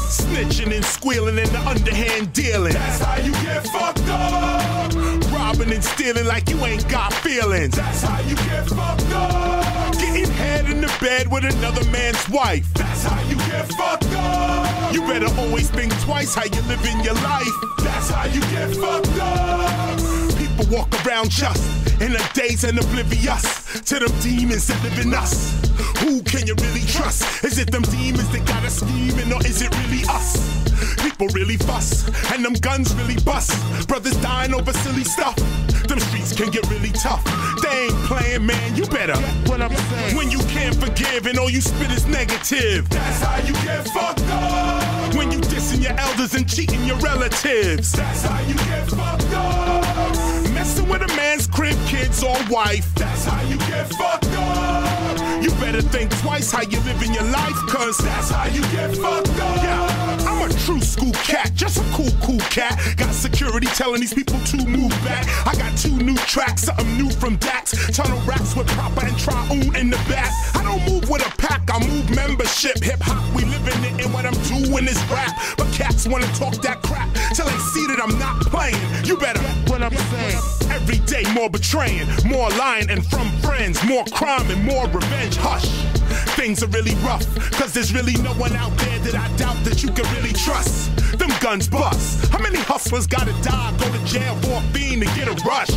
saying? Snitching and squealing and the underhand dealing. That's how you get fucked up. Robbing and stealing like you ain't got feelings. That's how you get fucked up. Getting head in the bed with another man's wife. That's how you get fucked up. You better always think twice how you live in your life. That's how you get fucked up. People walk around just in a daze and oblivious to them demons that live in us. Who can you really trust? Is it them demons that got us scheming, or is it really us? People really fuss, and them guns really bust. Brothers dying over silly stuff. Them streets can get really tough. They ain't playing, man. You better. What I'm saying? When you can't forgive and all you spit is negative. That's how you get fucked up. When you dissing your elders and cheating your relatives. That's how you get fucked up. Messing with a man's crib, kids or wife. That's how you get fucked up. You better think twice how you live in your life, cause That's how you get fucked up. yeah, I'm a true school cat, just a cool, cool cat. Got security telling these people to move back. I got two new tracks, something new from Dax. Tunnel raps with proper and triune in the back. I don't move with a pack, I move membership. Hip hop, we living it, and what I'm doing is rap. But cats wanna talk that crap till they see that I'm not playing. You better what I'm saying. Every day more betraying, more lying, and from friends, more crime and more revenge. Hush. Things are really rough, cause there's really no one out there that I doubt that you can really trust. Them guns bust. How many hustlers gotta die, go to jail for a fiend to get a rush?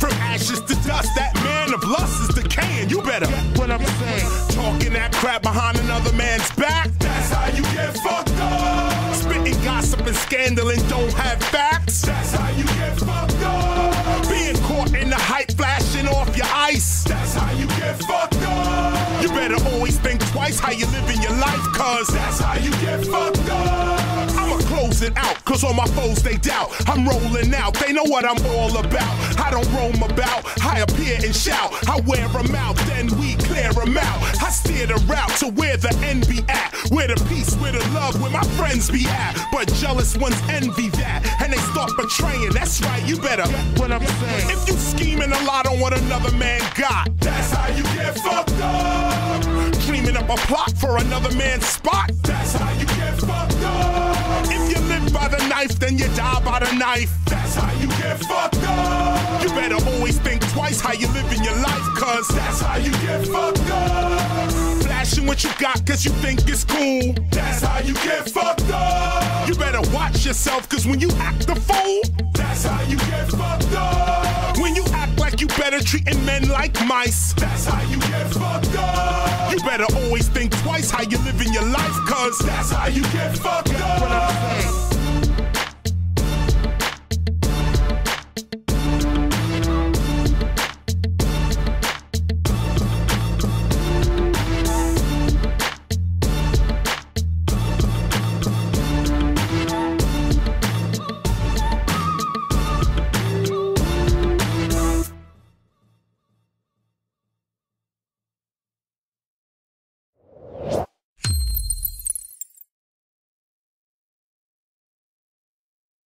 From ashes to dust, that man of lust is decaying. You better what I'm saying. Talking that crap behind another man's back. That's and don't have facts. That's how you get fucked up. Being caught in the hype, flashing off your ice. That's how you get fucked up. You better always think twice how you live in your life, cause That's how you get fucked up. It out, cause all my foes they doubt. I'm rolling out, they know what I'm all about. I don't roam about, I appear and shout. I wear them out, then we clear them out. I steer the route to where the end be at. Where the peace, where the love, where my friends be at. But jealous ones envy that, and they start betraying. That's right, you better. What I'm saying. If you scheming a lot on what another man got, That's how you get fucked up. dreaming up a plot for another man's spot. That's how you get fucked up. If you live by the knife, then you die by the knife. That's how you get fucked up. You better always think twice how you live in your life, cause That's how you get fucked up. flashing what you got cause you think it's cool. That's how you get fucked up. You better watch yourself cause when you act the fool, That's how you get fucked up. Better treating men like mice, That's how you get fucked up. you better always think twice how you live in your life, cause That's how you get fucked up.